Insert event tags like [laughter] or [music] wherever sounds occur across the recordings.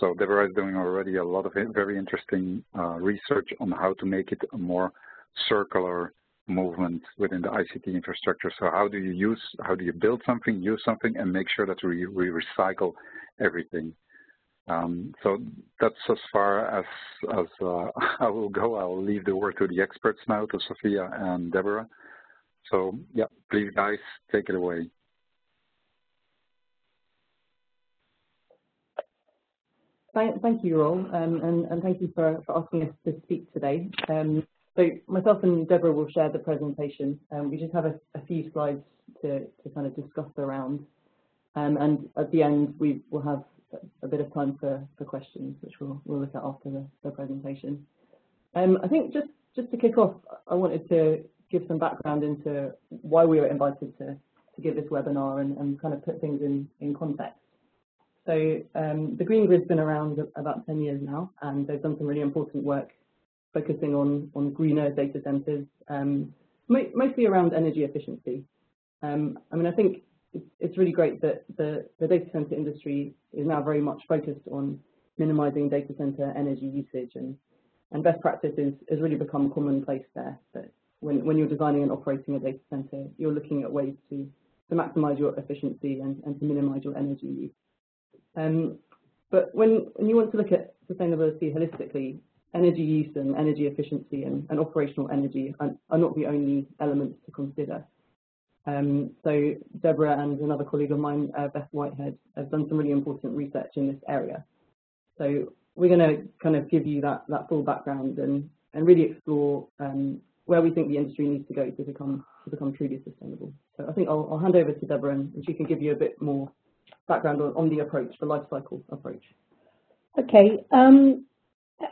So Deborah is doing already a lot of very interesting uh, research on how to make it a more circular movement within the ICT infrastructure. So how do you use, how do you build something, use something, and make sure that we, we recycle everything. Um, so that's as far as, as uh, [laughs] I will go. I'll leave the word to the experts now, to Sophia and Deborah. So yeah, please guys, take it away. Thank, you, Roel, um, and, and, thank you for, for, asking us to speak today. Um, so myself and Deborah will share the presentation. Um, we just have a, a, few slides to, to kind of discuss around. Um, and at the end, we will have a bit of time for, for questions, which we'll, we'll look at after the, the presentation. Um, I think just, just to kick off, I wanted to give some background into why we were invited to, to give this webinar and, and kind of put things in, in context. So um, the Green Grid's been around about 10 years now, and they've done some really important work focusing on, on greener data centers, um, mostly around energy efficiency. Um, I mean, I think it's, it's really great that the, the data center industry is now very much focused on minimizing data center energy usage and, and best practices has really become commonplace there. That when, when you're designing and operating a data center, you're looking at ways to, to maximize your efficiency and, and to minimize your energy use. Um, but when, when you want to look at sustainability holistically, energy use and energy efficiency and, and operational energy are, are, not the only elements to consider. Um, so Deborah and another colleague of mine, uh, Beth Whitehead, have done some really important research in this area. So we're going to kind of give you that, that full background and, and really explore um, where we think the industry needs to go to become to become truly sustainable. So I think I'll, I'll hand over to Deborah and she can give you a bit more background on, on the approach, the life cycle approach. Okay. Um,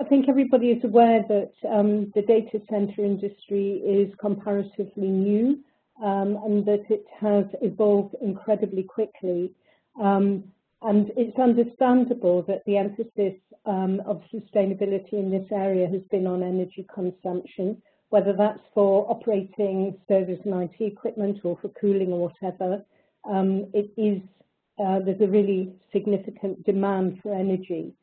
I think everybody is aware that um, the data center industry is comparatively new um, and that it has evolved incredibly quickly. Um, and it's understandable that the emphasis um, of sustainability in this area has been on energy consumption, whether that's for operating servers and IT equipment or for cooling or whatever. Um, it is uh, there's a really significant demand for energy.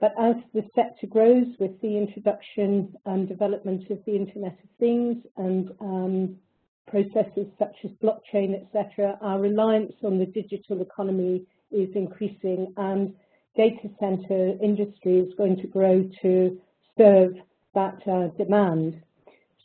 But as the sector grows with the introduction and development of the Internet of Things and um, processes such as blockchain, etc., our reliance on the digital economy is increasing and data center industry is going to grow to serve that uh, demand.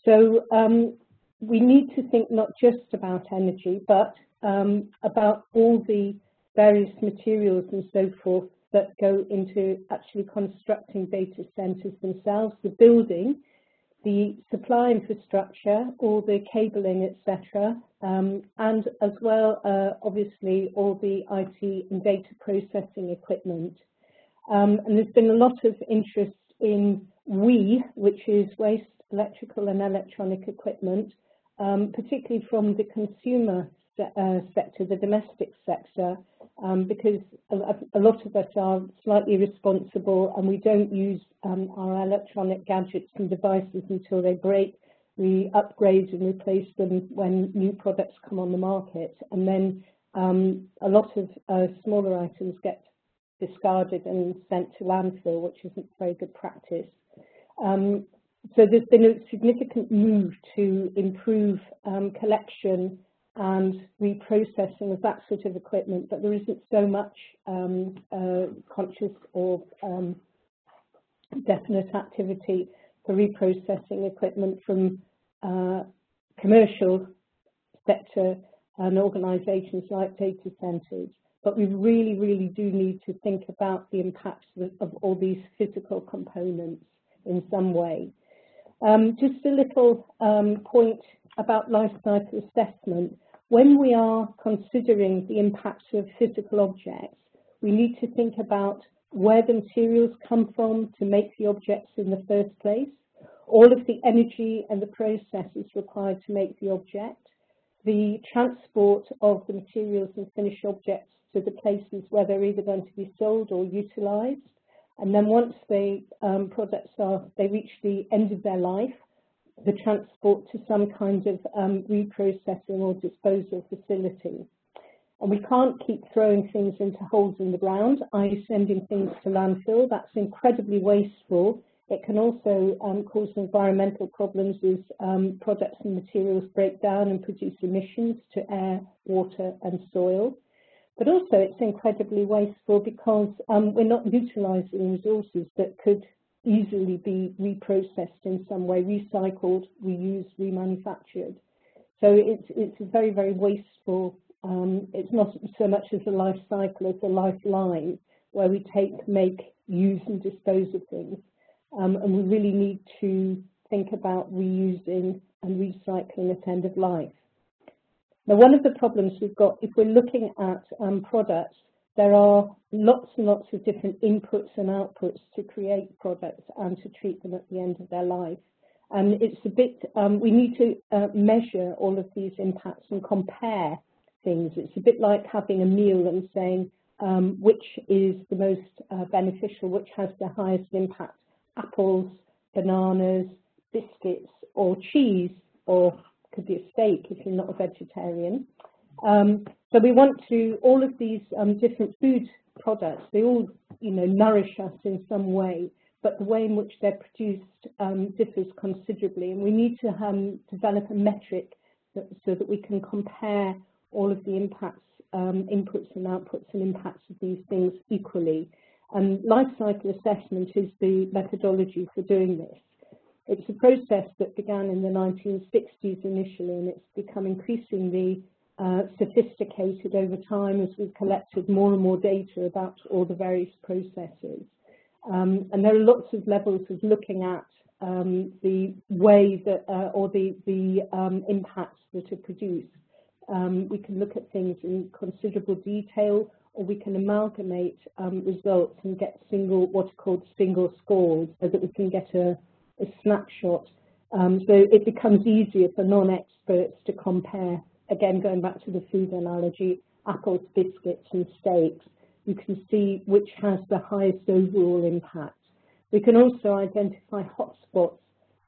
So um, we need to think not just about energy, but um, about all the various materials and so forth that go into actually constructing data centers themselves, the building, the supply infrastructure, all the cabling, etc., um, and as well, uh, obviously, all the IT and data processing equipment. Um, and there's been a lot of interest in WEEE, which is waste, electrical and electronic equipment, um, particularly from the consumer uh, sector, the domestic sector, um, because a, a, lot of us are slightly responsible and we don't use um, our electronic gadgets and devices until they break. We upgrade and replace them when new products come on the market. And then um, a lot of uh, smaller items get discarded and sent to landfill, which isn't very good practice. Um, so there's been a significant move to improve um, collection and reprocessing of that sort of equipment, but there isn't so much um, uh, conscious or um, definite activity for reprocessing equipment from uh, commercial sector and organisations like data centres. But we really, really do need to think about the impacts of, all these physical components in some way. Um, just a little um, point about life cycle assessment. When we are considering the impacts of physical objects, we need to think about where the materials come from to make the objects in the first place, all of the energy and the processes required to make the object, the transport of the materials and finished objects to the places where they're either going to be sold or utilised, and then once the um, products are, they reach the end of their life, the transport to some kind of um, reprocessing or disposal facility. And we can't keep throwing things into holes in the ground, i.e. sending things to landfill. That's incredibly wasteful. It can also um, cause environmental problems as um, products and materials break down and produce emissions to air, water and soil. But also it's incredibly wasteful because um, we're not utilising resources that could easily be reprocessed in some way, recycled, reused, remanufactured. So it's, it's very, very wasteful. Um, it's not so much as a life cycle as a lifeline where we take, make, use and dispose of things. Um, and we really need to think about reusing and recycling at end of life. Now, one of the problems we've got, if we're looking at um, products, there are lots and lots of different inputs and outputs to create products and to treat them at the end of their life. And it's a bit, um, we need to uh, measure all of these impacts and compare things. It's a bit like having a meal and saying um, which is the most uh, beneficial, which has the highest impact, apples, bananas, biscuits, or cheese, or could be a steak if you're not a vegetarian. Um, so we want to, all of these um, different food products, they all, you know, nourish us in some way, but the way in which they're produced um, differs considerably. And we need to um, develop a metric that, so that we can compare all of the impacts, um, inputs and outputs and impacts of these things equally. And life cycle assessment is the methodology for doing this. It's a process that began in the 1960s initially, and it's become increasingly uh, sophisticated over time as we've collected more and more data about all the various processes. Um, and there are lots of levels of looking at um, the way that, uh, or the, the um, impacts that are produced. Um, we can look at things in considerable detail, or we can amalgamate um, results and get single, what are called single scores, so that we can get a, a snapshot. Um, so it becomes easier for non-experts to compare again, going back to the food analogy, apples, biscuits and steaks, you can see which has the highest overall impact. We can also identify hotspots.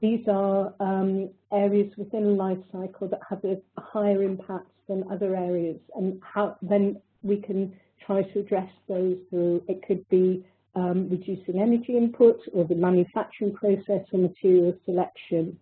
These are um, areas within a life cycle that have a higher impact than other areas, and how then we can try to address those through, it could be um, reducing energy input or the manufacturing process or material selection.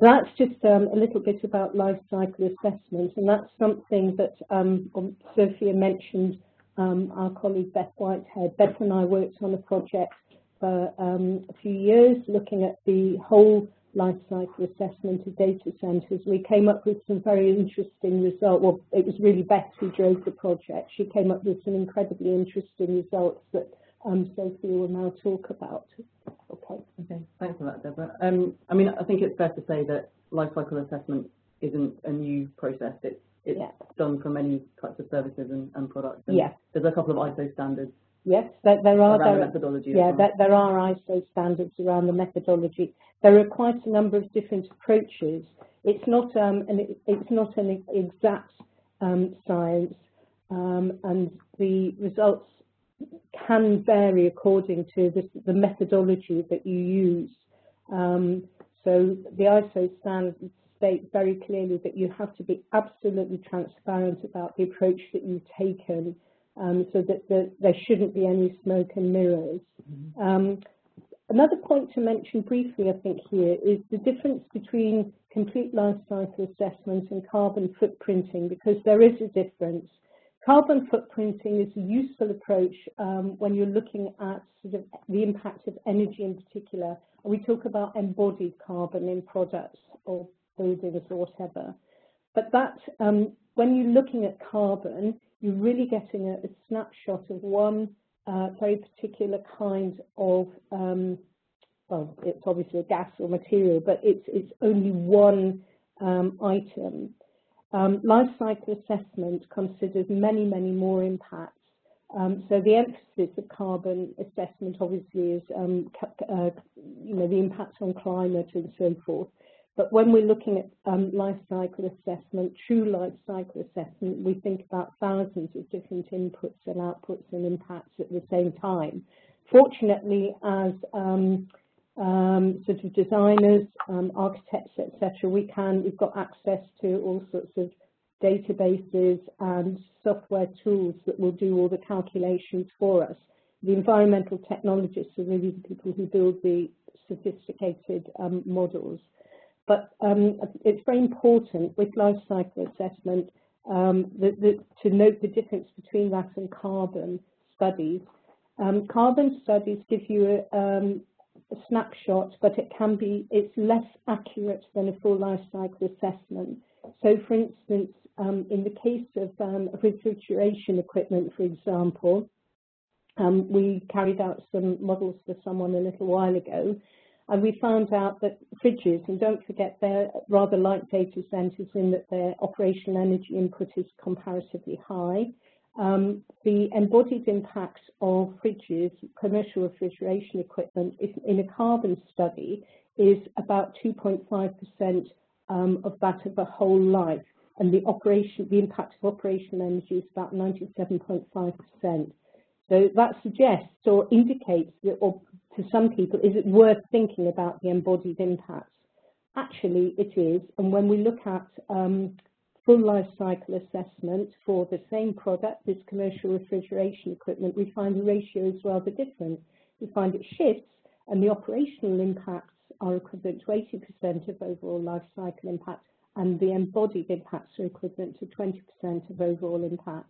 That's just um, a little bit about life cycle assessment, and that's something that um, um, Sophia mentioned, um, our colleague Beth Whitehead. Beth and I worked on a project for um, a few years looking at the whole life cycle assessment of data centres. We came up with some very interesting results. Well, it was really Beth who drove the project. She came up with some incredibly interesting results that um, Sophia will now talk about. Okay. Okay. Thanks for that, Deborah. Um, I mean, I think it's fair to say that life cycle assessment isn't a new process. It's it's yeah. done for many types of services and, and products. And yes. There's a couple of ISO standards. Yes, there, there are there, methodology. Yeah, there, there are ISO standards around the methodology. There are quite a number of different approaches. It's not um, an it's not an exact um, science, um, and the results can vary according to the, the methodology that you use. Um, so the ISO standards state very clearly that you have to be absolutely transparent about the approach that you've taken um, so that the, there shouldn't be any smoke and mirrors. Mm -hmm. um, another point to mention briefly, I think, here is the difference between complete life cycle assessment and carbon footprinting, because there is a difference. Carbon footprinting is a useful approach um, when you're looking at sort of the impact of energy in particular. We talk about embodied carbon in products or buildings or whatever. But that, um, when you're looking at carbon, you're really getting a, a snapshot of one uh, very particular kind of, um, well, it's obviously a gas or material, but it's, it's only one um, item. Um, life cycle assessment considers many, many more impacts. Um, so the emphasis of carbon assessment obviously is, um, uh, you know, the impacts on climate and so forth. But when we're looking at um, life cycle assessment, true life cycle assessment, we think about thousands of different inputs and outputs and impacts at the same time. Fortunately, as um, um, sort of designers, um, architects, etc. We can, we've got access to all sorts of databases and software tools that will do all the calculations for us. The environmental technologists are really the people who build the sophisticated um, models. But um, it's very important with life cycle assessment um, to note the difference between that and carbon studies. Um, carbon studies give you a, um, a, snapshot, but it can be, it's less accurate than a full life cycle assessment. So for instance, um, in the case of um, refrigeration equipment, for example, um, we carried out some models for someone a little while ago, and we found out that fridges, and don't forget they're rather like data centers in that their operational energy input is comparatively high. Um, the embodied impacts of fridges, commercial refrigeration equipment, in a carbon study is about 2.5% um, of that of a whole life, and the operation, the impact of operational energy is about 97.5%. So that suggests or indicates that, or to some people, is it worth thinking about the embodied impacts? Actually, it is. And when we look at um, full life cycle assessment for the same product, this commercial refrigeration equipment, we find the ratio is rather different. We find it shifts and the operational impacts are equivalent to 80% of overall life cycle impact and the embodied impacts are equivalent to 20% of overall impact.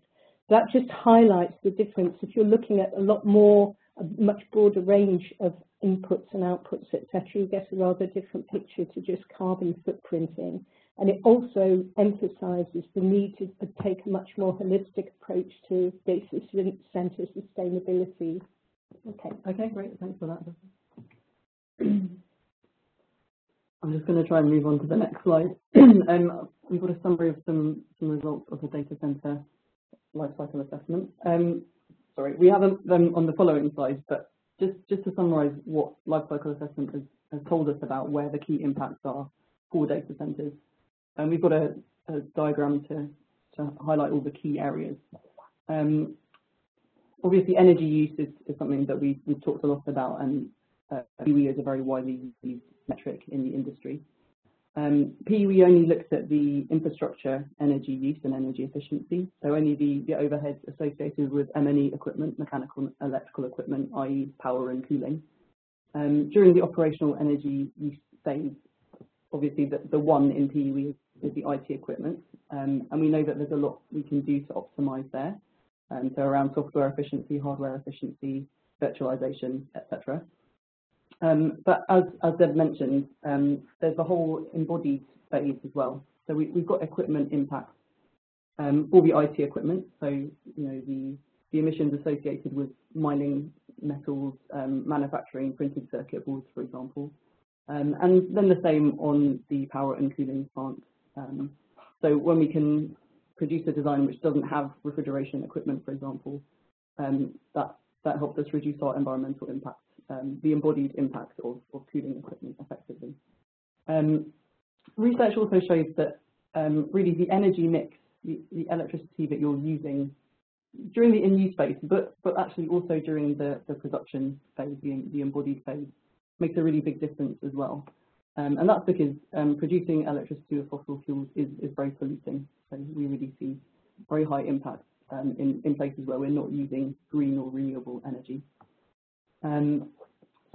That just highlights the difference. If you're looking at a lot more, a much broader range of inputs and outputs, etc., you get a rather different picture to just carbon footprinting. And it also emphasizes the need to take a much more holistic approach to data center sustainability. Okay, okay, great. Thanks for that. [clears throat] I'm just going to try and move on to the next slide. [clears throat] um, we've got a summary of some, some results of the data center life cycle assessment. Um, sorry, we have them on the following slide, but just, just to summarize what life cycle assessment has, has told us about where the key impacts are for data centers. And we've got a, a diagram to, to highlight all the key areas. Um, obviously, energy use is, is something that we, we've talked a lot about, and uh, PUE is a very widely used metric in the industry. Um, PUE only looks at the infrastructure energy use and energy efficiency, so only the, the overheads associated with M&E equipment, mechanical and electrical equipment, i.e. power and cooling. Um, during the operational energy use phase, obviously the, the one in PUE is, is the IT equipment, um, and we know that there's a lot we can do to optimize there, um, so around software efficiency, hardware efficiency, virtualization, etc. Um, but as, as Deb mentioned, um, there's a whole embodied phase as well. So we, have got equipment impacts um, for the IT equipment. So, you know, the, the emissions associated with mining metals, um, manufacturing printed circuit boards, for example. Um, and then the same on the power and cooling plant. Um, so when we can produce a design which doesn't have refrigeration equipment, for example, that, that helps us reduce our environmental impact um, the embodied impact of, of cooling equipment effectively. Um, research also shows that um, really the energy mix, the, the, electricity that you're using during the in-use phase, but, but actually also during the, the production phase, the, the embodied phase, makes a really big difference as well. Um, and that's because um, producing electricity with fossil fuels is, is very polluting. So we really see very high impacts um, in, in places where we're not using green or renewable energy. Um,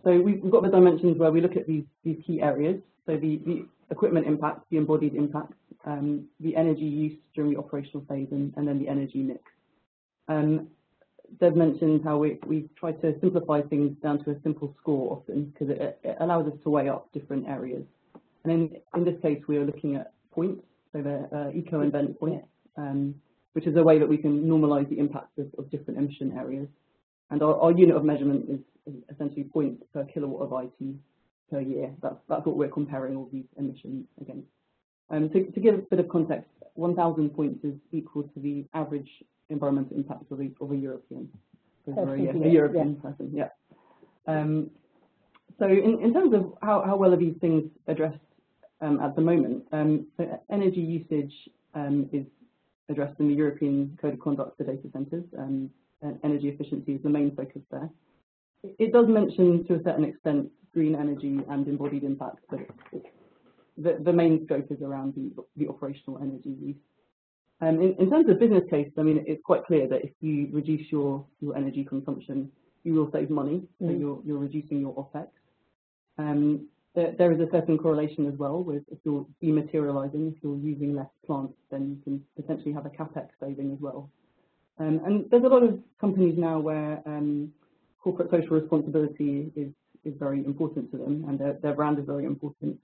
so we've, got the dimensions where we look at these, these key areas. So the, the equipment impact, the embodied impact, um, the energy use during the operational phase, and, and then the energy mix. Deb mentioned how we, we try to simplify things down to a simple score often because it, it, allows us to weigh up different areas. And in, in this case, we are looking at points, so the uh, eco-invent points, um, which is a way that we can normalize the impacts of, of different emission areas. And our, our unit of measurement is essentially points per kilowatt of IT per year. That's, that's what we're comparing all these emissions against. Um, to, to, give a bit of context, 1,000 points is equal to the average environmental impact of a, of a European. a, a, European yeah. person, yeah. Um, so in, in, terms of how, how, well are these things addressed um, at the moment, um, so energy usage um, is addressed in the European Code of Conduct for data centres, and energy efficiency is the main focus there it does mention to a certain extent green energy and embodied impact, but the, the main scope is around the, the operational energy use. Um, in, in, terms of business case, I mean, it's quite clear that if you reduce your, your energy consumption, you will save money, so mm. you're, you're reducing your OPEX. Um, there, there is a certain correlation as well with if you're dematerializing, if you're using less plants, then you can potentially have a capex saving as well. Um, and there's a lot of companies now where um, corporate social responsibility is, is very important to them and their, their brand is very important.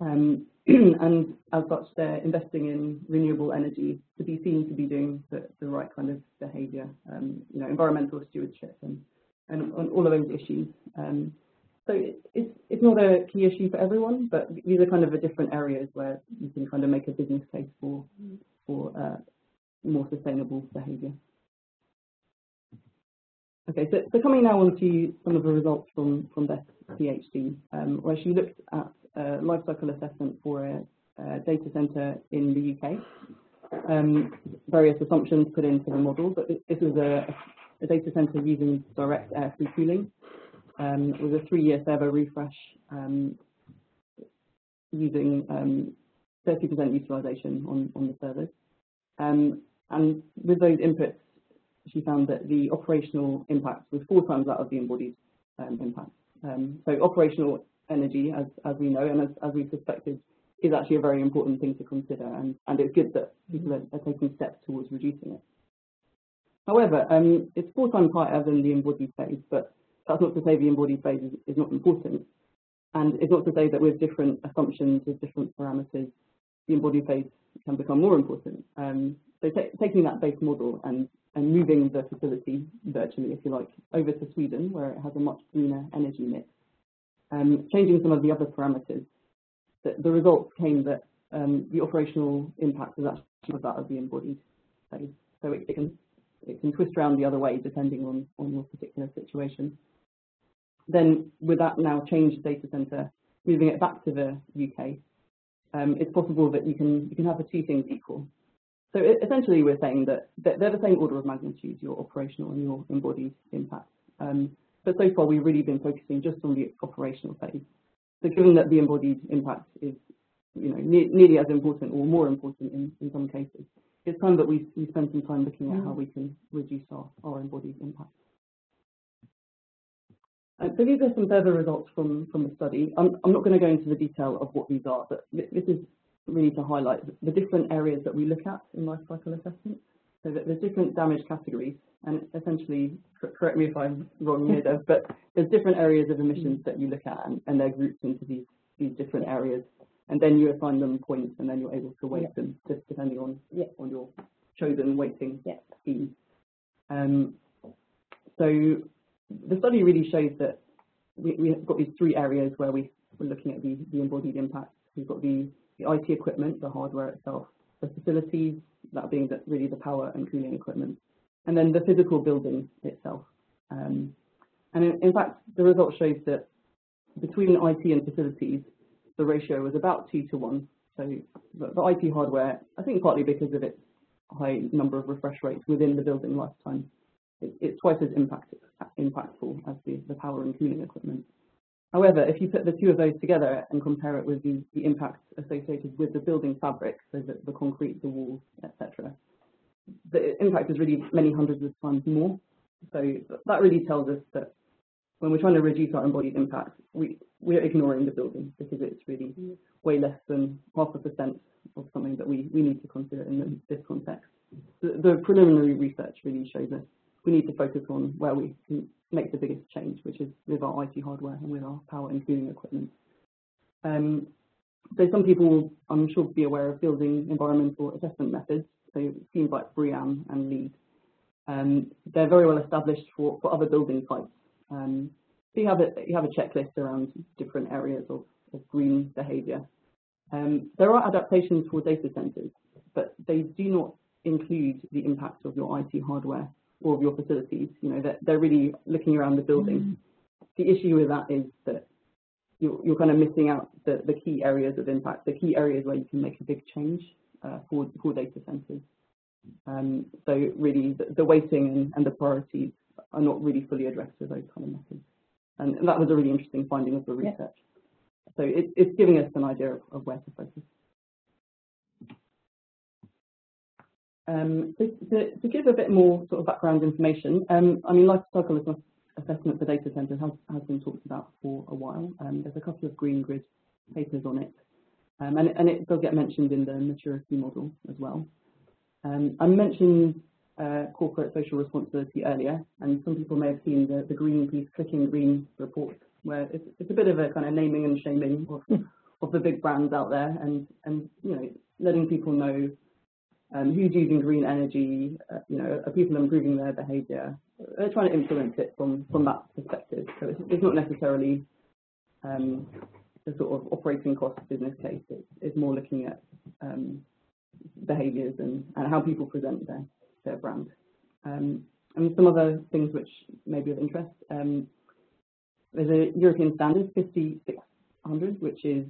Um, [clears throat] and as such, they're investing in renewable energy to be seen to be doing the, the right kind of behaviour, um, you know, environmental stewardship and, and, and all of those issues. Um, so it's, it's not a key issue for everyone, but these are kind of the different areas where you can kind of make a business case for, for uh, more sustainable behaviour. Okay, so, so coming now on to some of the results from, from Beth's PhD, um, where she looked at a life cycle assessment for a, a data centre in the UK. Um, various assumptions put into the model, but this is a, a data centre using direct air cooling um, with a three-year server refresh um, using 30% um, utilization on, on the servers. Um, and with those inputs, she found that the operational impact was four times that of the embodied um, impact. So operational energy, as, as we know, and as, as we suspected, is actually a very important thing to consider, and, and it's good that people are, are taking steps towards reducing it. However, um, it's four times higher than the embodied phase, but that's not to say the embodied phase is, is not important. And it's not to say that with different assumptions, with different parameters, the embodied phase can become more important. Um, so taking that base model and, and moving the facility virtually, if you like, over to Sweden, where it has a much greener energy mix, um, changing some of the other parameters, the, the results came that um, the operational impact is actually that of the embodied phase. So it, it, can it can twist around the other way depending on, on your particular situation. Then with that now changed data center, moving it back to the UK, um, it's possible that you can you can have the two things equal. So it, essentially, we're saying that, that they're the same order of magnitude, your operational and your embodied impact. Um, but so far, we've really been focusing just on the operational phase. So given that the embodied impact is you know, ne nearly as important or more important in, in some cases, it's time that we, we spend some time looking at how we can reduce our, our embodied impact. Uh, so these are some further results from, from the study. I'm, I'm not going to go into the detail of what these are, but this is really to highlight the different areas that we look at in life cycle assessment. So that there's different damage categories, and essentially, correct me if I'm wrong here, Deb, but there's different areas of emissions that you look at, and, and they're grouped into these, these different areas. And then you assign them points, and then you're able to weight them, just depending on, on your chosen weighting scheme. Um, so the study really shows that we, we've got these three areas where we, we're looking at the, the embodied impact. We've got the, the IT equipment, the hardware itself, the facilities, that being the, really the power and cooling equipment, and then the physical building itself. Um, and in, in, fact, the result shows that between IT and facilities, the ratio was about two to one. So the, the IT hardware, I think partly because of its high number of refresh rates within the building lifetime, it, it's twice as impact, impactful as the, the power and cooling equipment. However, if you put the two of those together and compare it with the, the impacts associated with the building fabric, so the, the concrete, the walls, etc., the impact is really many hundreds of times more. So that really tells us that when we're trying to reduce our embodied impact, we, we're ignoring the building because it's really way less than half a percent of something that we, we need to consider in this context. The, the preliminary research really shows us we need to focus on where we can make the biggest change, which is with our IT hardware and with our power and cooling equipment. Um, so some people, will, I'm sure, be aware of building environmental assessment methods, so schemes like BREEAM and LEED. Um, they're very well established for, for other building types. Um, so you have, a, you have a checklist around different areas of, of green behaviour. Um, there are adaptations for data centres, but they do not include the impact of your IT hardware or of your facilities. You know, they're, they're really looking around the building. Mm. The issue with that is that you're, you're kind of missing out the, the key areas of impact, the key areas where you can make a big change uh, for, for data centers. Um, so really the, the weighting and, and, the priorities are not really fully addressed with those kind of methods. And, and that was a really interesting finding of the research. Yeah. So it, it's giving us an idea of, of where to focus. Um, to, to, to, give a bit more sort of background information, um, I mean, life cycle assessment for data centers has, has been talked about for a while. Um, there's a couple of green grid papers on it, um, and, and, it does get mentioned in the maturity model as well. Um, I mentioned uh, corporate social responsibility earlier, and some people may have seen the, the Greenpeace Clicking Clean report, where it's, it's a bit of a kind of naming and shaming of, of the big brands out there, and, and you know, letting people know um, who's using green energy, uh, you know, are people improving their behaviour? They're trying to influence it from, from that perspective. So it's, it's not necessarily um, the sort of operating cost business case. It's, it's more looking at um, behaviours and, and how people present their, their brand. Um, and some other things which may be of interest. Um, there's a European standard, 5600, which is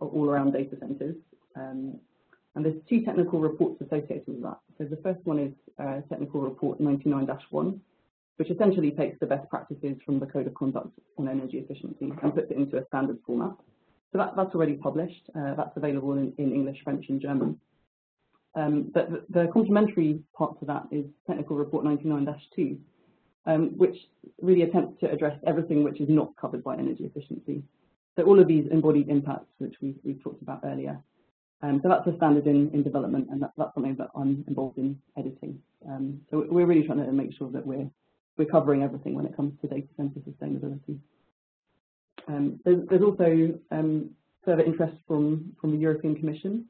all around data centres. Um, and there's two technical reports associated with that. So the first one is uh, technical report 99-1, which essentially takes the best practices from the Code of Conduct on Energy Efficiency and puts it into a standard format. So that, that's already published. Uh, that's available in, in, English, French, and German. Um, but the, the, complementary part to that is Technical Report 99-2, um, which really attempts to address everything which is not covered by energy efficiency. So all of these embodied impacts, which we, we've talked about earlier, um, so that's a standard in, in development, and that, that's something that I'm involved in editing. Um, so we're really trying to make sure that we're we're covering everything when it comes to data center sustainability. Um, there's, there's, also um, further interest from from the European Commission.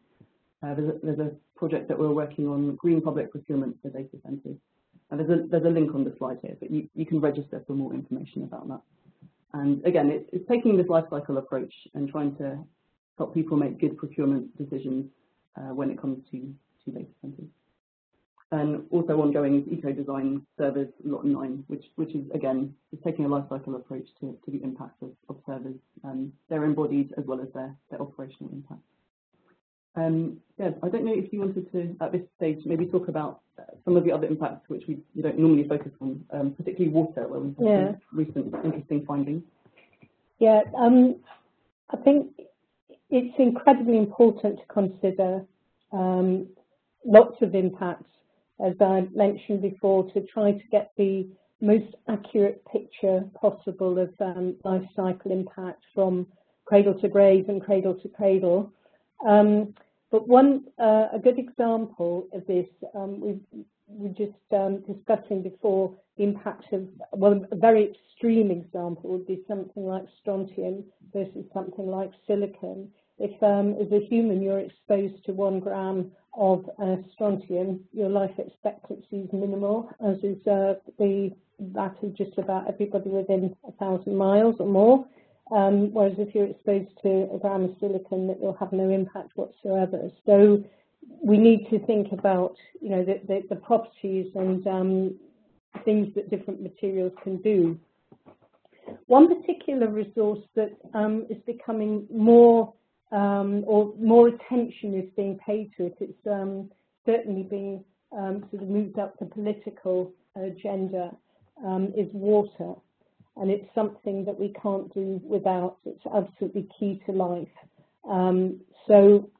Uh, there's, a, there's, a, project that we're working on green public procurement for data centers. And there's a there's a link on the slide here, but you, you can register for more information about that. And again, it's, it's taking this life cycle approach and trying to help people make good procurement decisions uh, when it comes to, to data centers. And also ongoing is eco-design servers lot 9, which, which is, again, is taking a life cycle approach to, to the impacts of, of servers, um, their embodied as well as their, their operational impact. Um, yeah, I don't know if you wanted to, at this stage, maybe talk about uh, some of the other impacts which we, we don't normally focus on, um, particularly water, where we've had yeah. recent interesting findings. Yeah, um, I think it's incredibly important to consider um, lots of impacts, as I mentioned before, to try to get the most accurate picture possible of um, life cycle impact from cradle to grave and cradle to cradle. Um, but one, uh, a good example of this, um, we were just um, discussing before the impact of, well, a very extreme example would be something like strontium versus something like silicon. If um, as a human you're exposed to one gram of uh, strontium, your life expectancy is minimal, as is uh, the that of just about everybody within a thousand miles or more. Um, whereas if you're exposed to a gram of silicon, that will have no impact whatsoever. So we need to think about, you know, the, the, the properties and um, things that different materials can do. One particular resource that um, is becoming more um, or more attention is being paid to it. It's um, certainly being um, sort of moved up the political agenda um, is water. And it's something that we can't do without. It's absolutely key to life. Um, so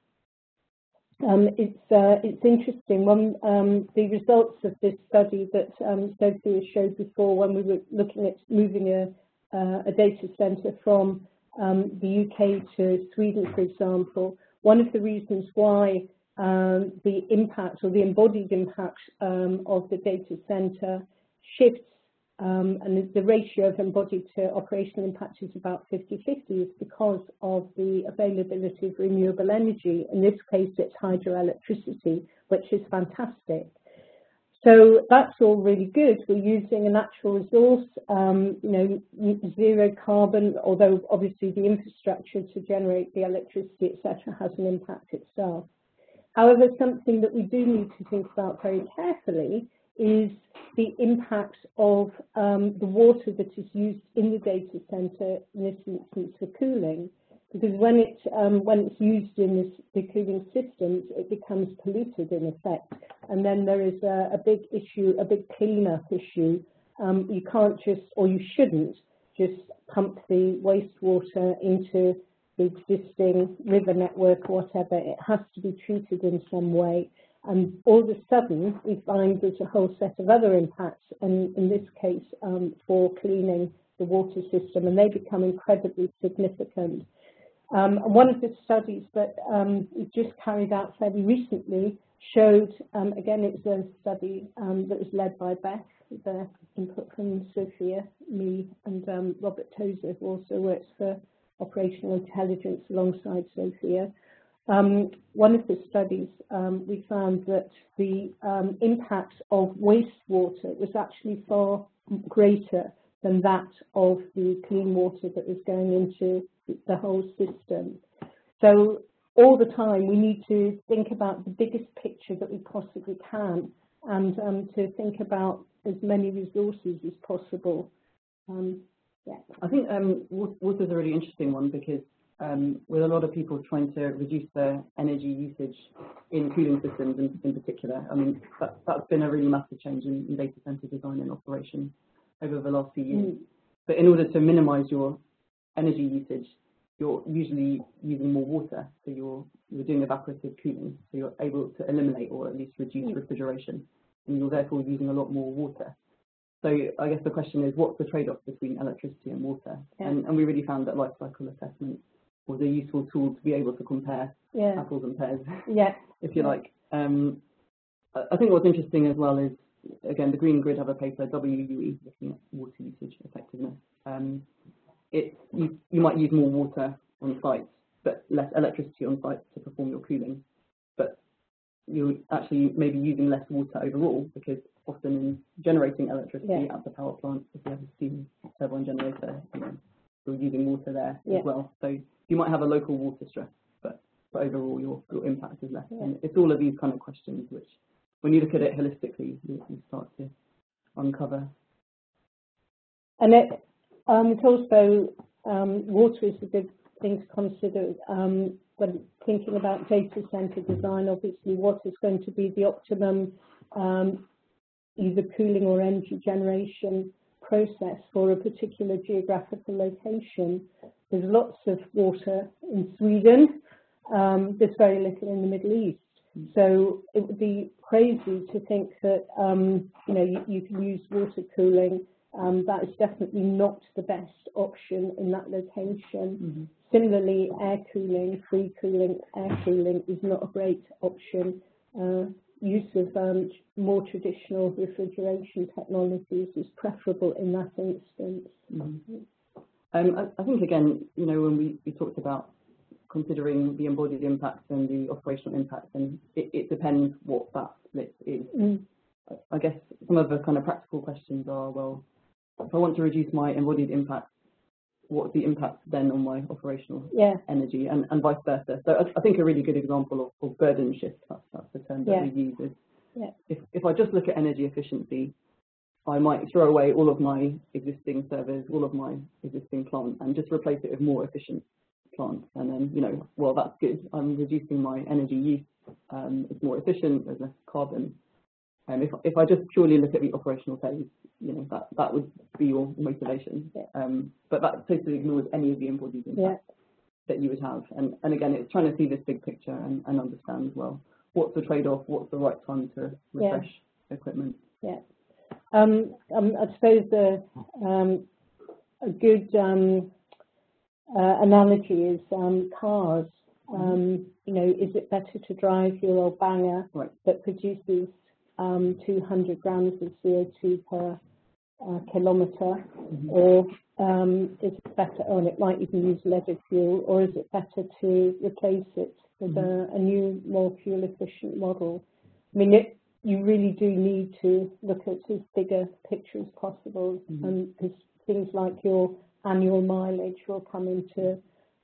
um, it's uh, it's interesting. One the results of this study that Sophia showed before, when we were looking at moving a, uh, a data center from um, the UK to Sweden, for example, one of the reasons why um, the impact or the embodied impact um, of the data center shifts um, and the ratio of embodied to operational impact is about 50-50 is because of the availability of renewable energy. In this case, it's hydroelectricity, which is fantastic. So that's all really good. We're using a natural resource, um, you know, zero carbon, although obviously the infrastructure to generate the electricity, etc., has an impact itself. However, something that we do need to think about very carefully is the impact of um, the water that is used in the data center, in this instance for cooling because when it um, when it's used in this, the cooling systems, it becomes polluted in effect, and then there is a, a big issue, a big cleanup issue. Um, you can't just, or you shouldn't, just pump the wastewater into the existing river network or whatever. It has to be treated in some way. And all of a sudden, we find there's a whole set of other impacts, and in this case, um, for cleaning the water system, and they become incredibly significant. Um, and one of the studies that um, we just carried out fairly recently showed, um, again, it was a study um, that was led by Beth, the input from Sophia, me, and um, Robert Tozer, who also works for operational intelligence alongside Sophia. Um, one of the studies, um, we found that the um, impact of wastewater was actually far greater than that of the clean water that was going into the whole system. So all the time we need to think about the biggest picture that we possibly can and um, to think about as many resources as possible. Um, yeah. I think um, water is a really interesting one because um, with a lot of people trying to reduce their energy usage in cooling systems in, in particular, I mean, that, has been a really massive change in, in, data center design and operation over the last few years. Mm. But in order to minimize your energy usage, you're usually using more water, so you're you're doing evaporative cooling, so you're able to eliminate or at least reduce mm. refrigeration, and you're therefore using a lot more water. So I guess the question is, what's the trade-off between electricity and water? Yeah. And, and we really found that life cycle assessment was a useful tool to be able to compare yeah. apples and pears, yeah. [laughs] if you yeah. like. Um, I think what's interesting as well is, again, the Green Grid have a paper, WUE, looking at water usage effectiveness. Um, it, you, you might use more water on site, but less electricity on site to perform your cooling. But you're actually maybe using less water overall because often in generating electricity yeah. at the power plant, if you have a steam turbine generator, you know, you're using water there yeah. as well. So you might have a local water stress, but, but overall your, your impact is less. Yeah. And it's all of these kind of questions which, when you look at it holistically, you, you start to uncover. And it, um, it's also, um, water is a good thing to consider um, when thinking about data center design. Obviously, what is going to be the optimum um, either cooling or energy generation process for a particular geographical location. There's lots of water in Sweden. Um, there's very little in the Middle East. So it would be crazy to think that um, you know you, you, can use water cooling. Um, that is definitely not the best option in that location. Mm -hmm. Similarly, air cooling, free cooling, air cooling is not a great option. Uh, use of um, more traditional refrigeration technologies is preferable in that instance. Mm. Um, I, I, think again, you know, when we, we talked about considering the embodied impacts and the operational impacts, and it, it depends what that split is. Mm. I, I guess some of the kind of practical questions are, well, if I want to reduce my embodied impact, what's the impact then on my operational yeah. energy and, and vice versa. So I, I, think a really good example of, of burden shift, that's, that's the term that yeah. we use, is yeah. if, if I just look at energy efficiency, I might throw away all of my existing servers, all of my existing plant, and just replace it with more efficient plant. And then, you know, well, that's good. I'm reducing my energy use. Um, it's more efficient. There's less carbon. Um, if if I just purely look at the operational phase, you know, that that would be your motivation. Yeah. Um, but that totally ignores any of the embodied impacts yeah. that you would have. And and again, it's trying to see this big picture and, and understand as well what's the trade-off, what's the right time to refresh yeah. equipment. Yeah. Um, um, I suppose the, um, a good um, uh, analogy is um, cars. Mm-hmm. Um, you know, is it better to drive your old banger right. that produces 200 grams of CO2 per uh, kilometre, mm -hmm. or is it better, oh, and it might even use leaded fuel, or is it better to replace it with mm -hmm. a, a, new, more fuel efficient model? I mean, it, you really do need to look at as big a picture as possible, because mm -hmm. um, things like your annual mileage will come into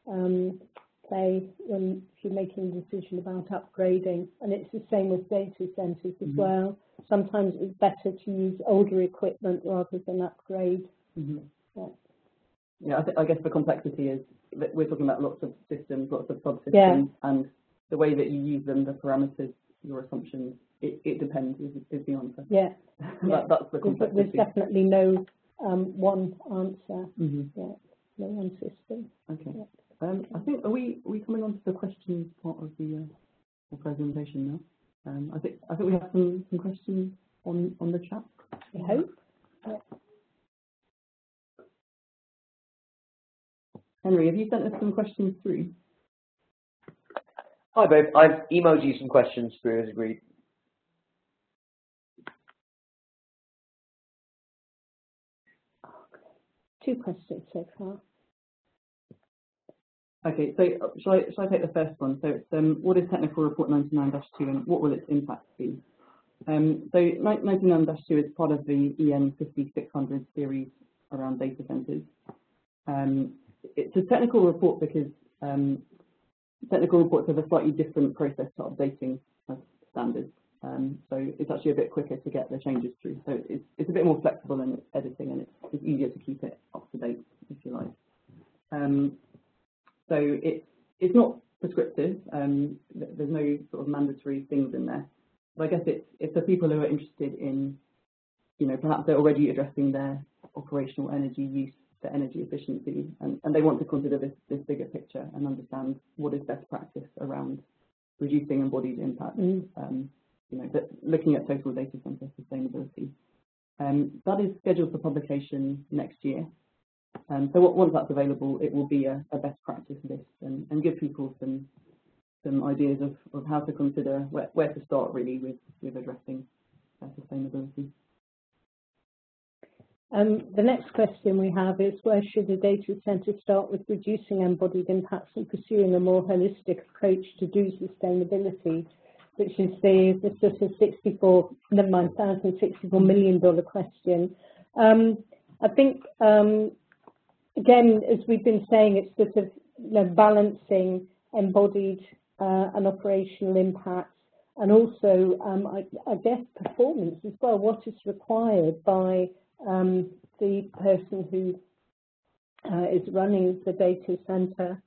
um, play when you're making a decision about upgrading. And it's the same with data centers as mm -hmm. well. Sometimes it's better to use older equipment rather than upgrade. Mm -hmm. Yeah, yeah I, I, guess the complexity is that we're talking about lots of systems, lots of subsystems, yeah. and the way that you use them, the parameters, your assumptions it, it depends is, is the answer. Yeah. [laughs] that, yeah. That's the complexity. There's definitely no um, one answer. Mm -hmm. Yeah, no one system. Okay. Yeah. Um, I think are we are we coming on to the questions part of the, uh, the presentation now? Um, I think I think we have some, some questions on, on the chat. I hope. Yeah. Henry, have you sent us some questions through? Hi, babe. I've emailed you some questions through as agreed. Two questions so far. Okay, so uh, shall I, shall I take the first one? So it's, um, what is Technical Report 99-2 and what will its impact be? Um, so 99-2 is part of the EN 5600 series around data centers. Um, it's a technical report because um, technical reports have a slightly different process to updating standards. Um, so it's actually a bit quicker to get the changes through. So it's, it's a bit more flexible in its editing and it's, it's easier to keep it up to date, if you like. So it's, it's not prescriptive. Um, there's no sort of mandatory things in there. But I guess it's, it's for people who are interested in, you know, perhaps they're already addressing their operational energy use, their energy efficiency, and, and they want to consider this, this bigger picture and understand what is best practice around reducing embodied impact. Mm. Um, you know, that looking at total data center sustainability. Um, that is scheduled for publication next year. Um, so what, once that's available, it will be a, a best practice list and, and, give people some some ideas of, of how to consider where, where to start really with, with addressing uh, sustainability. Um, the next question we have is where should a data centre start with reducing embodied impacts and pursuing a more holistic approach to do sustainability? which is the, the sort of 64, never mind, 1,064 million dollar question. Um, I think, um, again, as we've been saying, it's sort of you know, balancing embodied uh, and operational impacts and also, um, I, I, guess, performance as well, what is required by um, the person who uh, is running the data center.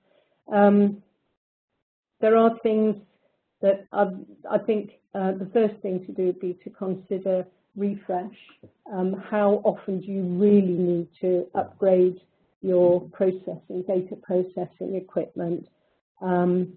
Um, there are things that I, I think uh, the first thing to do would be to consider refresh. Um, how often do you really need to upgrade your processing, data processing equipment? Um,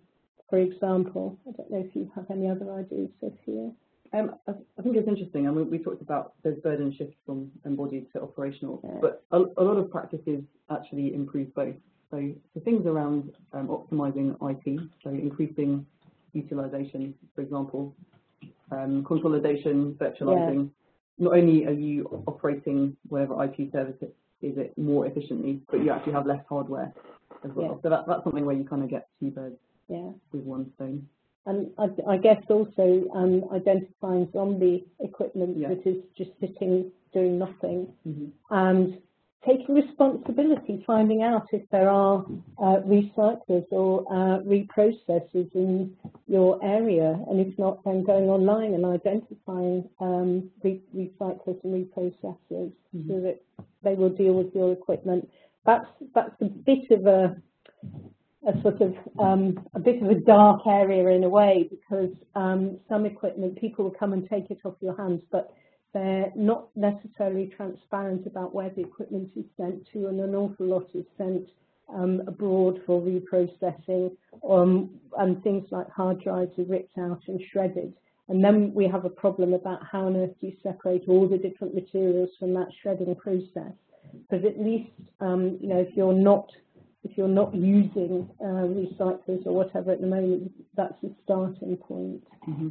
for example, I don't know if you have any other ideas, Sophia. Um, I, I, think it's interesting. I mean, we talked about the burden shift from embodied to operational, yeah. but a, a, lot of practices actually improve both. So, so things around um, optimizing IT, so increasing utilization, for example, um, consolidation, virtualizing. Yeah. Not only are you operating whatever IT service is it more efficiently, but you actually have less hardware as well. Yeah. So that, that's something where you kind of get two birds yeah. with one stone. And I, I guess also um, identifying zombie equipment yeah. that is just sitting doing nothing mm -hmm. and taking responsibility, finding out if there are uh, recyclers or uh, reprocessors in your area, and if not, then going online and identifying um, re recyclers and reprocessors mm -hmm. so that they will deal with your equipment. That's that's a bit of a a sort of um, a bit of a dark area in a way because um, some equipment people will come and take it off your hands, but they're not necessarily transparent about where the equipment is sent to, and an awful lot is sent um, abroad for reprocessing, um, and things like hard drives are ripped out and shredded. And then we have a problem about how on earth do you separate all the different materials from that shredding process. Because at least, um, you know, if you're not if you're not using uh, recyclers or whatever at the moment, that's a starting point. Mm -hmm.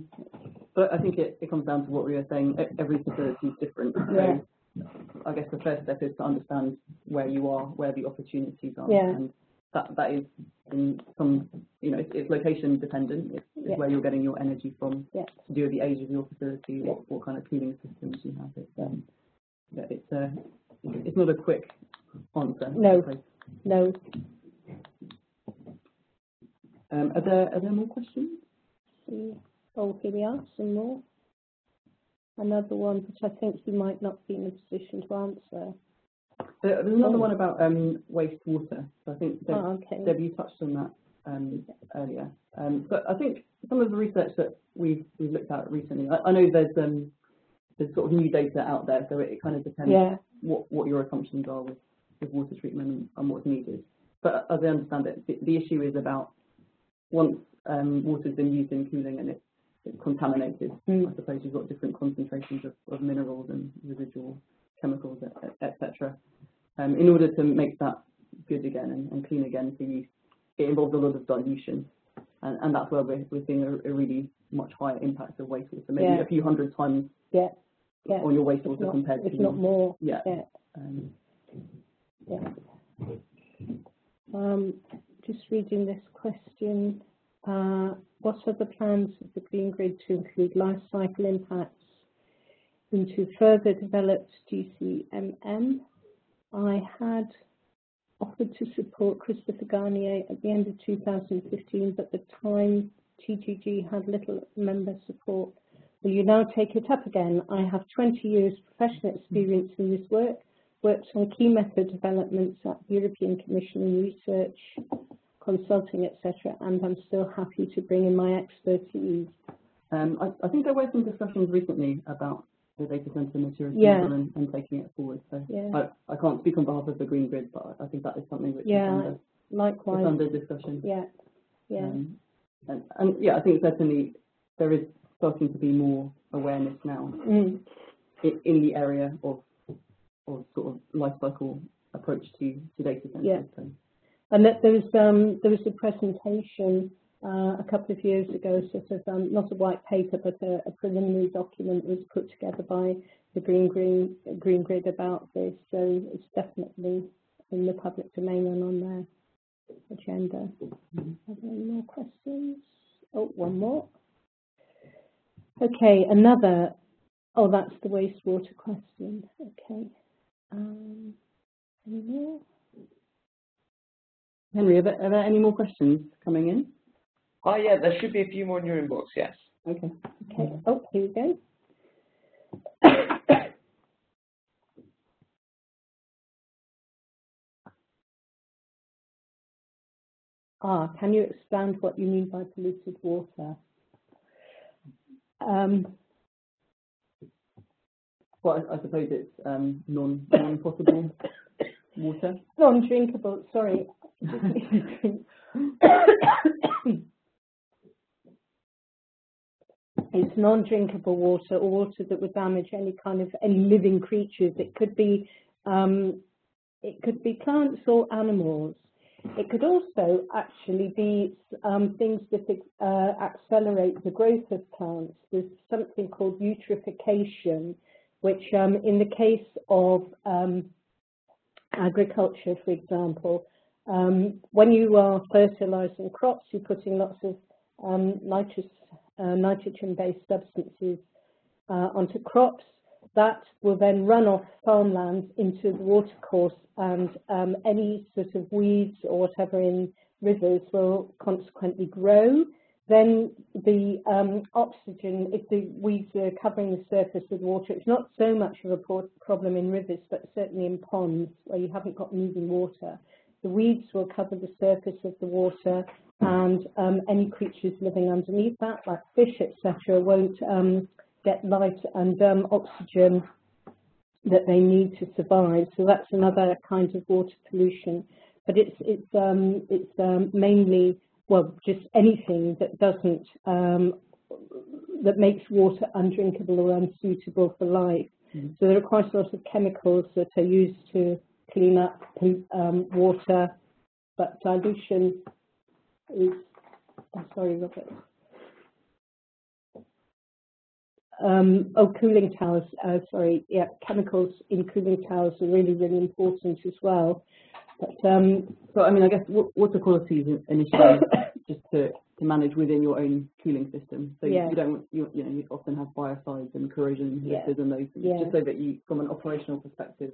But I think it, it comes down to what we were saying. Every facility is different. Yeah. So I guess the first step is to understand where you are, where the opportunities are, yeah. and that that is in some, you know, it's, it's location dependent. It's, it's yeah. where you're getting your energy from. Yeah. To do with the age of your facility, what what kind of cooling systems you have. It's um, yeah, it's uh, it's not a quick answer. No. No. Um, are there are there more questions? Oh, here we are. Some more. Another one which I think you might not be in a position to answer. There, there's another oh. one about um, wastewater. So I think Deb, oh, okay. Deb, you touched on that um, earlier. Um, but I think some of the research that we've we've looked at recently, I, I know there's um, there's sort of new data out there, so it, it kind of depends yeah. what what your assumptions are with with water treatment and what's needed. But as I understand it, the, the issue is about once um, water's been used in cooling and it's it's contaminated. Mm. I suppose you've got different concentrations of, of minerals and residual chemicals, etc. Um, in order to make that good again and, and clean again for use, it involves a lot of dilution, and, and that's where we're, we're seeing a, a really much higher impact of wastewater, maybe Yeah. a few hundred times Yeah, yeah. on your wastewater compared if to not more, yeah. yeah, Um, yeah. Um, just reading this question, uh, what are the plans of the Green Grid to include life cycle impacts into further developed DCMM? I had offered to support Christopher Garnier at the end of 2015, but the time TGG had little member support. Will you now take it up again? I have 20 years professional experience in this work, worked on key method developments at the European Commission in research, consulting, etc., and I'm still happy to bring in my expertise. um, I, I think there were some discussions recently about the data center maturity Yeah. and, and taking it forward. So Yeah, I, I can't speak on behalf of the Green Grid, but I think that is something which Yeah, is under, is likewise. under discussion. Yeah, yeah, Um, and, and yeah, I think certainly there is starting to be more awareness now mm, in, in the area of of sort of life cycle approach to, to data centers. Yeah. So, And that there was um, there was a presentation uh, a couple of years ago, sort of um, not a white paper, but a, a preliminary document was put together by the Green Green Green Grid about this. So it's definitely in the public domain and on their agenda. Mhm. Are there any more questions? Oh, one more. Okay, another. Oh, that's the wastewater question. Okay. Um, any more? Henry, are there, are there any more questions coming in? Oh yeah, there should be a few more in your inbox, yes. Okay. Okay, oh, here we go. Ah, can you expand what you mean by polluted water? Um, Well, I, I suppose it's um, non non potable [coughs] water. non-drinkable, sorry. [coughs] It's non-drinkable water or water that would damage any kind of, any living creatures. It could be, um, it could be plants or animals. It could also actually be um, things that uh, accelerate the growth of plants. There's something called eutrophication, which um, in the case of um, agriculture, for example, um, when you are fertilizing crops, you're putting lots of um, nitrous, uh, nitrogen-based substances uh, onto crops. That will then run off farmland into the watercourse and um, any sort of weeds or whatever in rivers will consequently grow. Then the um, oxygen, if the weeds are covering the surface of the water, it's not so much of a problem in rivers, but certainly in ponds where you haven't got moving water. The weeds will cover the surface of the water and um, any creatures living underneath that, like fish, etc., won't um, get light and um, oxygen that they need to survive. So that's another kind of water pollution. But it's it's um, it's um, mainly well just anything that doesn't um, that makes water undrinkable or unsuitable for life. Mhm. So there are quite a lot of chemicals that are used to clean up um, water, but dilution is. I'm sorry, Robert. Um, oh, cooling towers, uh, sorry, yeah, chemicals in cooling towers are really, really important as well. But um, So I mean, I guess wa- water quality is [coughs] issue just to, to manage within your own cooling system. So Yeah. you don't, you, you know, you often have biocides and corrosion Yeah. and those, things, Yeah. just so that you, from an operational perspective,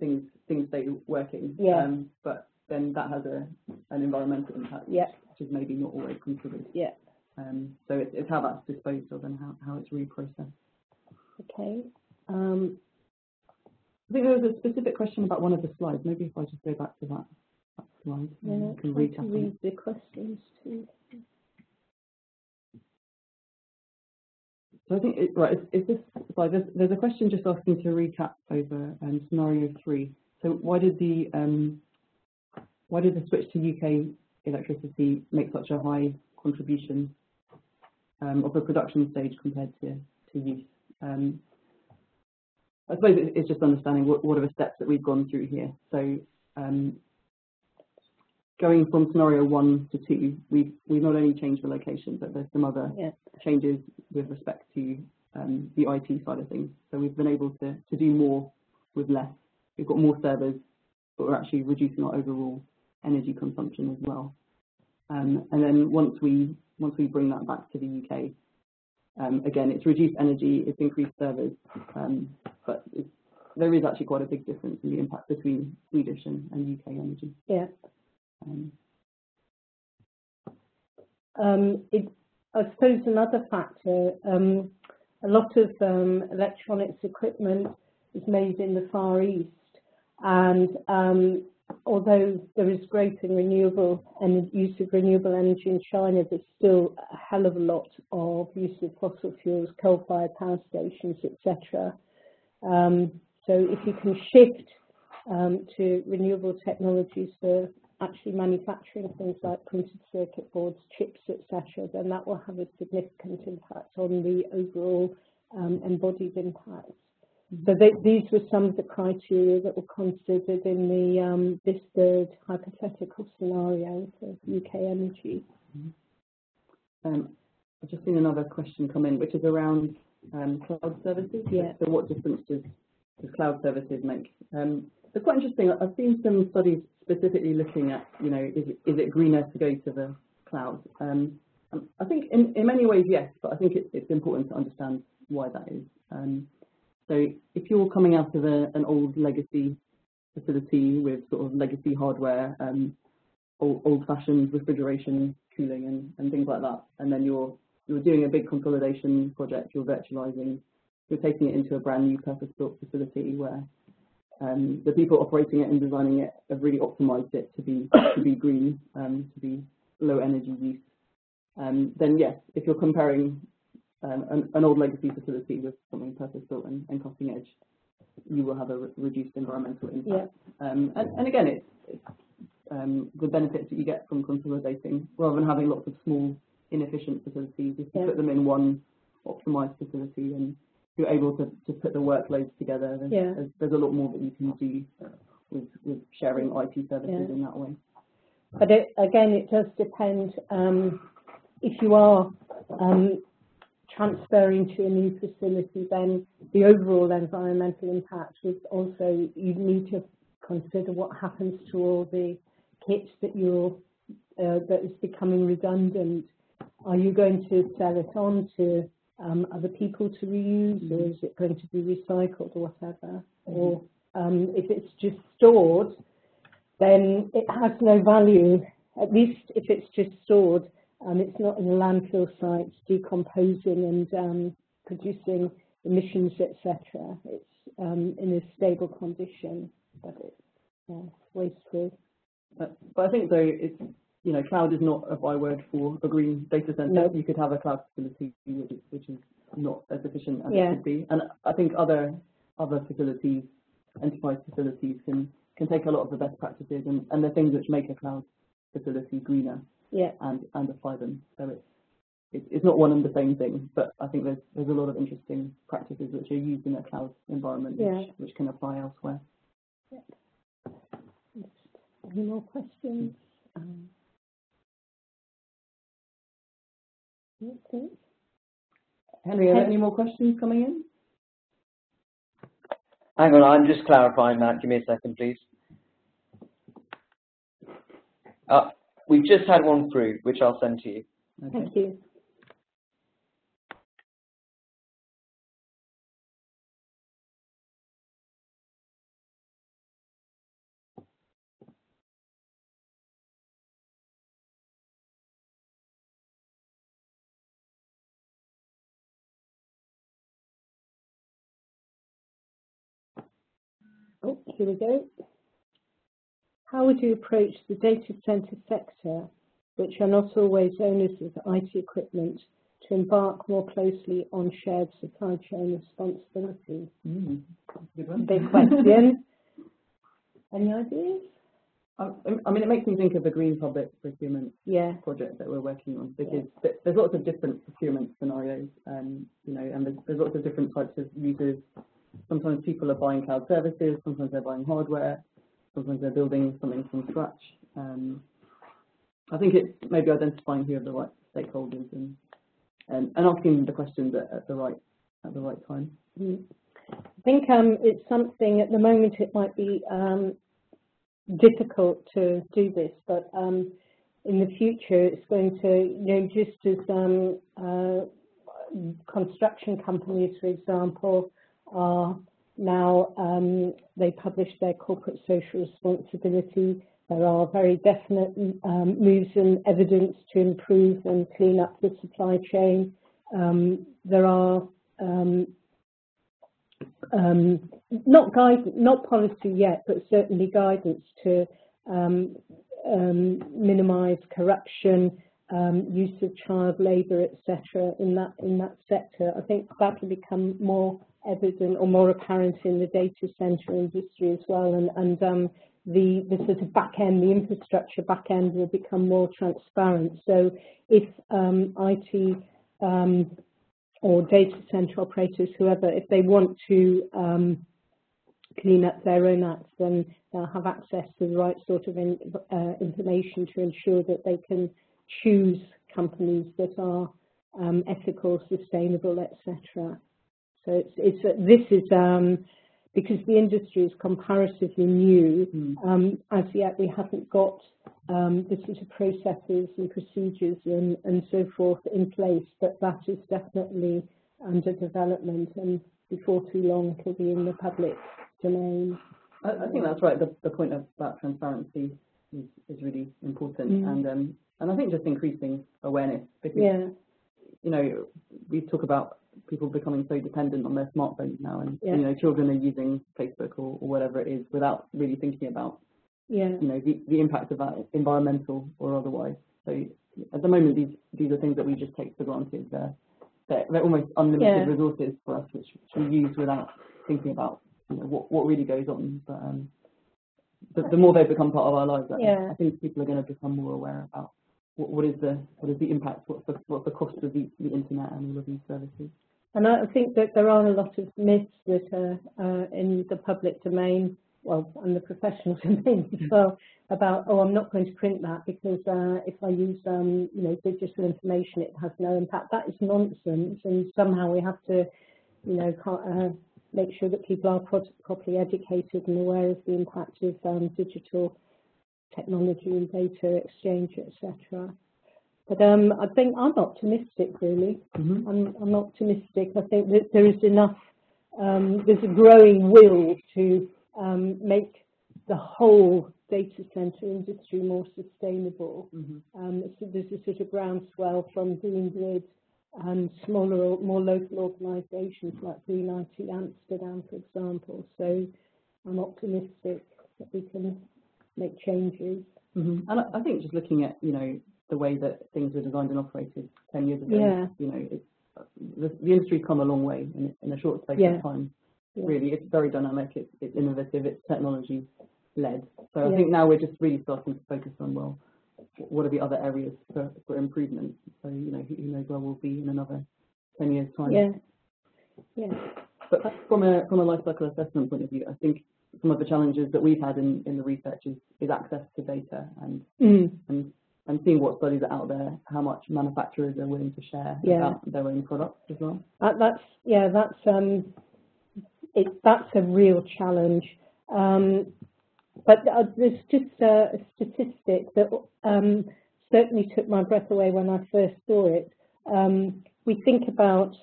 things things stay working. Yeah. Um, but then that has a an environmental impact, yeah, which is maybe not always considered. yeah, Um, so it's, it's how that's disposed of and how, how it's reprocessed. okay. Um, I think there was a specific question about one of the slides. Maybe if I just go back to that, that slide, yeah, and can to read the questions too. So I think, it, right, is, is this, sorry, there's, there's a question just asking to recap over um, scenario three. So why did the, um, why did the switch to UK electricity make such a high contribution um, of the production stage compared to, to use. Um, I suppose it's just understanding what, what are the steps that we've gone through here. So um, going from scenario one to two, we've, we've not only changed the location, but there's some other Yeah. changes with respect to um, the IT side of things. So we've been able to, to do more with less. We've got more servers, but we're actually reducing our overall energy consumption as well. Um, and then once we once we bring that back to the UK, um, again, it's reduced energy, it's increased servers, um, but there is actually quite a big difference in the impact between Swedish and, and UK energy. Yeah. Um, Um, it, I suppose another factor, um, a lot of um, electronics equipment is made in the Far East, and um, although there is growth in renewable and use of renewable energy in China, there's still a hell of a lot of use of fossil fuels, coal-fired power stations, etc. Um, so if you can shift um, to renewable technologies for actually manufacturing things like printed circuit boards, chips, etc., then that will have a significant impact on the overall um, embodied impact. So th these were some of the criteria that were considered in the um, this third hypothetical scenario for UK energy. Um, I've just seen another question come in, which is around um, cloud services. Yeah. So what difference does, does cloud services make? Um, it's quite interesting. I've seen some studies specifically looking at, you know, is it, is it greener to go to the cloud? Um, um, I think in, in many ways, yes, but I think it, it's important to understand why that is. Um, so if you're coming out of a, an old legacy facility with sort of legacy hardware, um, old, old-fashioned refrigeration, cooling, and, and things like that, and then you're you're doing a big consolidation project, you're virtualizing, you're taking it into a brand new purpose-built facility where um, the people operating it and designing it have really optimized it to be to be green, um, to be low energy use. Um, then yes, if you're comparing um, an, an, old legacy facility with something purpose-built and, and, cutting edge, you will have a re reduced environmental impact. Yeah. Um, and, and, again, it's, it's um, the benefits that you get from consolidating rather than having lots of small inefficient facilities. If you yeah. put them in one optimized facility and you're able to, to put the workloads together, there's, yeah. there's, there's, a lot more that you can do with, with sharing IT services yeah. in that way. But it, again, it does depend um, if you are um, transferring to a new facility, then the overall environmental impact would also, you need to consider what happens to all the kits that you're, uh, that is becoming redundant. Are you going to sell it on to um, other people to reuse, mm -hmm. or is it going to be recycled or whatever? Mm -hmm. Or um, if it's just stored, then it has no value, at least if it's just stored, um, it's not in a landfill site decomposing and um, producing emissions, etc. It's um, in a stable condition, but it's yeah, wasteful. But, but I think though it's you know cloud is not a byword for a green data center. No. You could have a cloud facility which is, which is not as efficient as yeah. it could be, and I think other other facilities, enterprise facilities, can can take a lot of the best practices and, and the things which make a cloud facility greener yeah. and, and apply them. So it's, it's, it's not one and the same thing, but I think there's, there's a lot of interesting practices which are used in a cloud environment yeah. which, which can apply elsewhere. Yeah. Any more questions? Um, okay. Henry, are there any more questions coming in? Hang on, I'm just clarifying that. Give me a second, please. Uh, we've just had one through, which I'll send to you. Okay. Thank you. Oh, here we go. How would you approach the data center sector, which are not always owners of IT equipment, to embark more closely on shared supply chain responsibility? Mm. Big question. [laughs] Any ideas? I, I mean, it makes me think of the green public procurement Yeah, project that we're working on because th- there's lots of different procurement scenarios, um, you know, and there's, there's lots of different types of users. Sometimes people are buying cloud services, sometimes they're buying hardware, sometimes they're building something from scratch. Um, I think it's maybe identifying who are the right stakeholders and and, and asking the questions at, at the right at the right time. Mm. I think um, it's something at the moment it might be um, difficult to do this, but um, in the future it's going to, you know, just as um, uh, construction companies, for example, are now, um, they publish their corporate social responsibility. There are very definite um, moves and evidence to improve and clean up the supply chain. Um, there are um, um, not guidance, not policy yet, but certainly guidance to um, minimise corruption, use of child labour, etc. In that in that sector, I think that will become more evident or more apparent in the data centre industry as well, and and um, the the sort of back end, the infrastructure back end will become more transparent. So if um, IT um, or data center operators, whoever, if they want to um, clean up their own acts, then they'll have access to the right sort of in, uh, information to ensure that they can choose companies that are um, ethical, sustainable, etc. So it's, it's this is um, because the industry is comparatively new. Mm. as yet, we haven't got um, the sort of processes and procedures and, and so forth in place, but that is definitely under development and before too long it'll be in the public domain. I, I think that's right. The, the point of about transparency is, is really important mm. and um, and I think just increasing awareness because yeah. you know we talk about people becoming so dependent on their smartphones now and yeah. you know children are using Facebook or, or whatever it is without really thinking about yeah. you know, the, the impact of that, environmental or otherwise. So at the moment, these these are things that we just take for granted. They're, they're, they're almost unlimited yeah. resources for us, which, which we use without thinking about you know, what, what really goes on. But um, the, the more they become part of our lives, yeah. I think people are going to become more aware about what, what is the what is the impact, what's the, what's the cost of the, the internet and all of these services. And I think that there are a lot of myths that are uh, in the public domain well, and the professional [laughs] domain as well, about, oh, I'm not going to print that because uh, if I use, um, you know, digital information, it has no impact. That is nonsense, and somehow we have to, you know, uh, make sure that people are pro properly educated and aware of the impact of um, digital technology and data exchange, etc. But um, I think I'm optimistic, really. Mm -hmm. I'm, I'm optimistic. I think that there is enough, um, there's a growing will to um, make the whole data center industry more sustainable. Mm -hmm. um, so there's a sort of groundswell from Green Grid and smaller, more local organisations like Green IT Amsterdam, for example. So I'm optimistic that we can make changes. Mm -hmm. And I think just looking at, you know, the way that things were designed and operated 10 years ago, yeah. you know, it's, the, the industry's come a long way in, in a short space yeah. of time Yeah. really. It's very dynamic, it's, it's innovative, it's technology led. So yeah. I think now we're just really starting to focus on, well, what are the other areas for, for improvement? So, you know, who, who knows where we'll be in another 10 years' time. Yeah. Yeah. But from a, from a life cycle assessment point of view, I think some of the challenges that we've had in, in the research is, is access to data and, mm. and and seeing what studies are out there, how much manufacturers are willing to share yeah. about their own products as well. Uh, that's yeah, that's um, it, that's a real challenge. Um, but uh, there's just a, a statistic that um, certainly took my breath away when I first saw it. Um, we think about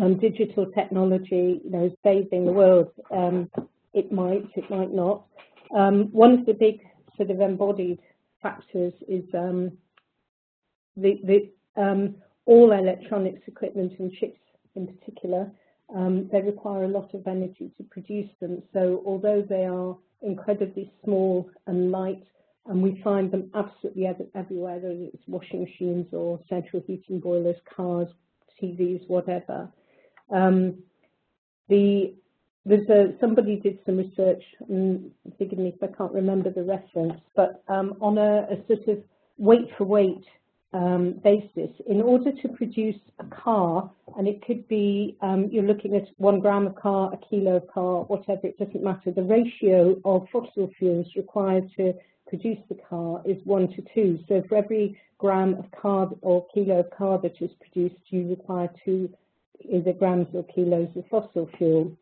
um, digital technology, you know, saving the world. Um, it might, it might not. Um, one of the big sort of embodied factors is the, the all electronics equipment and chips in particular um, they require a lot of energy to produce them. So although they are incredibly small and light, and we find them absolutely everywhere, whether it's washing machines or central heating boilers, cars, TVs, whatever. Um, the there's a, somebody did some research, forgive me if I can't remember the reference, but um, on a, a, sort of weight for weight um, basis, in order to produce a car, and it could be, um, you're looking at one gram of car, a kilo of car, whatever, it doesn't matter, the ratio of fossil fuels required to produce the car is one to two. So for every gram of car or kilo of car that is produced, you require two either grams or kilos of fossil fuel.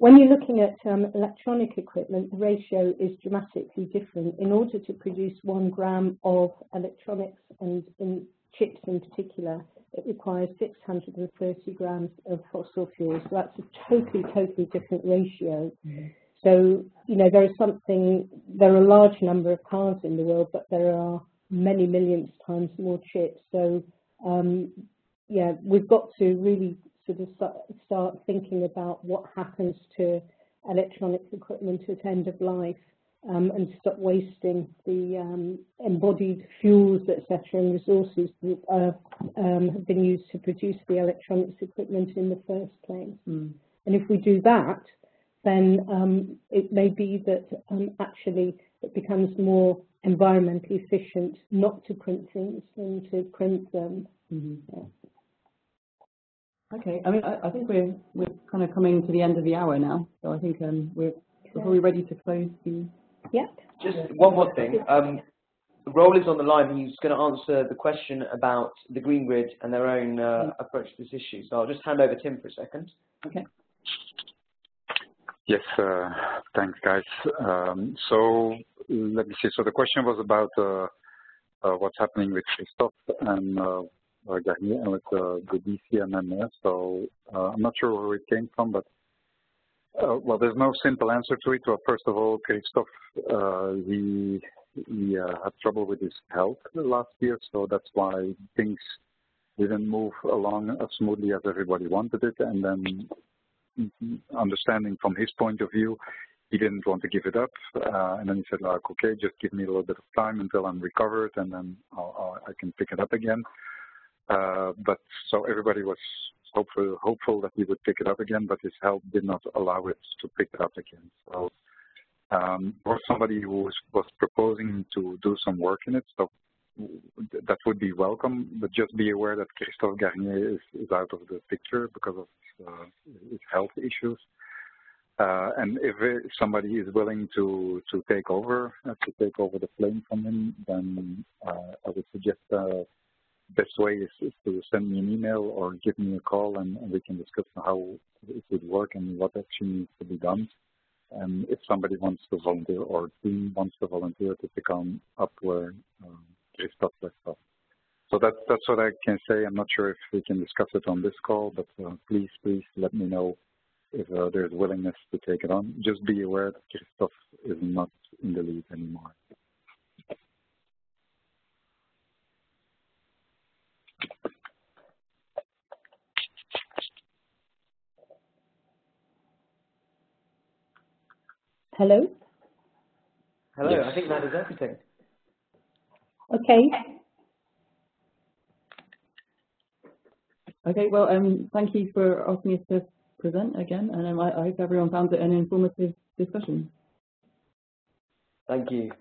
When you're looking at um, electronic equipment, the ratio is dramatically different. In order to produce one gram of electronics and in chips in particular, it requires 630 grams of fossil fuel. So that's a totally, totally different ratio. Mm. So, you know, there is something, there are a large number of cars in the world, but there are many millions times more chips. So, um, yeah, we've got to really sort of start thinking about what happens to electronic equipment at end of life um, and stop wasting the um, embodied fuels, etc., and resources that uh, um, have been used to produce the electronics equipment in the first place. Mm. And if we do that, then um, it may be that um, actually it becomes more environmentally efficient not to print things than to print them. Mm -hmm. yeah. Okay, I mean, I, I, think we're we're kind of coming to the end of the hour now, so I think um, we're, we're probably ready to close the. Yeah. Just one more thing. Um, Roel is on the line. He's going to answer the question about the Green Grid and their own uh, approach to this issue. So I'll just hand over to him for a second. Okay. Yes, uh, thanks, guys. Um, so let me see. So the question was about uh, uh what's happening with Christophe and Garnier with uh, the DCMM. So uh, I'm not sure where it came from, but uh, well, there's no simple answer to it. Well, first of all, Christophe, uh, he, he uh, had trouble with his health last year, so that's why things didn't move along as smoothly as everybody wanted it. And then understanding from his point of view, he didn't want to give it up. Uh, and then he said, like, okay, just give me a little bit of time until I'm recovered, and then I'll, I'll, i can pick it up again. Uh, but so everybody was hopeful, hopeful that he would pick it up again, but his health did not allow it to pick it up again. So um, or somebody who was, was proposing to do some work in it, so that would be welcome, but just be aware that Christophe Garnier is, is out of the picture because of uh, his health issues. Uh, and if somebody is willing to to take over, uh, to take over the flame from him, then uh, I would suggest uh, best way is, is, to send me an email or give me a call and, and, we can discuss how it would work and what actually needs to be done. And if somebody wants to volunteer or team wants to volunteer to on up where um, left off. So that, that's what I can say. I'm not sure if we can discuss it on this call, but uh, please, please let me know if uh, there's willingness to take it on. Just be aware that Christophe is not in the lead anymore. Hello? Hello, yes. I think that is everything. Okay. Okay, well, um, thank you for asking us to present again, and um, I, I hope everyone found it an informative discussion. Thank you.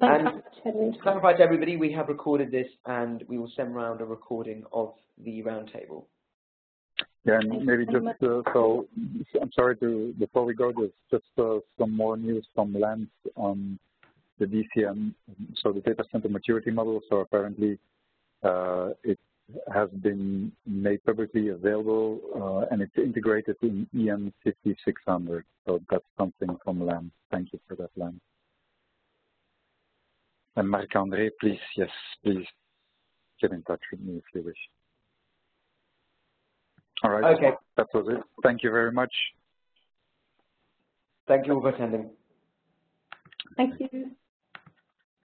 Thank and to clarify to everybody, we have recorded this and we will send around a recording of the roundtable. Yeah, and maybe just uh, so I'm sorry to before we go, there's just uh, some more news from Lens on the DCM, so the data center maturity model. So apparently, uh, it has been made publicly available uh, and it's integrated in EN5600. So that's something from Lens. Thank you for that, Lens. And Marc-André, please, yes, please get in touch with me if you wish. All right. Okay. That was it. Thank you very much. Thank you for attending. Thank you.